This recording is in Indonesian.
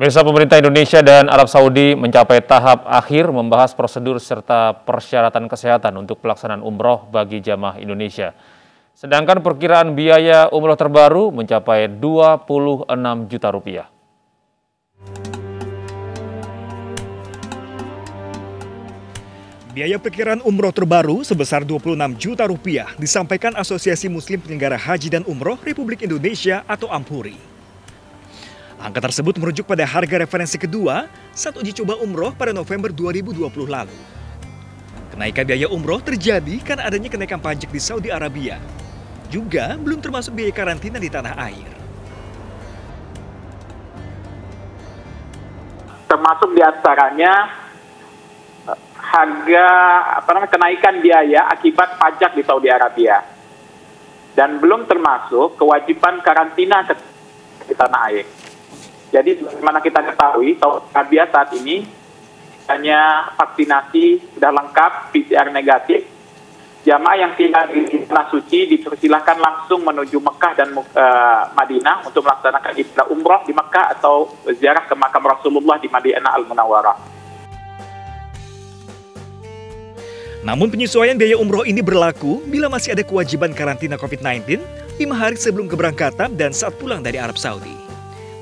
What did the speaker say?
Pemirsa pemerintah Indonesia dan Arab Saudi mencapai tahap akhir membahas prosedur serta persyaratan kesehatan untuk pelaksanaan umroh bagi jamaah Indonesia. Sedangkan perkiraan biaya umroh terbaru mencapai 26 juta rupiah. Biaya perkiraan umroh terbaru sebesar 26 juta rupiah disampaikan Asosiasi Muslim Penyelenggara Haji dan Umroh Republik Indonesia atau AMPURI. Angka tersebut merujuk pada harga referensi kedua saat uji coba umroh pada November 2020 lalu. Kenaikan biaya umroh terjadi karena adanya kenaikan pajak di Saudi Arabia. Juga belum termasuk biaya karantina di tanah air. Termasuk di antaranya eh, harga apa namanya kenaikan biaya akibat pajak di Saudi Arabia dan belum termasuk kewajiban karantina di tanah air. Jadi bagaimana kita ketahui, Saudi Arabia saat ini hanya vaksinasi sudah lengkap, PCR negatif. Jamaah yang tinggal di tanah suci dipersilahkan langsung menuju Mekah dan uh, Madinah untuk melaksanakan ibadah umroh di Mekah atau ziarah ke makam Rasulullah di Madinah Al Munawwarah. Namun penyesuaian biaya umroh ini berlaku bila masih ada kewajiban karantina COVID-19 lima hari sebelum keberangkatan dan saat pulang dari Arab Saudi.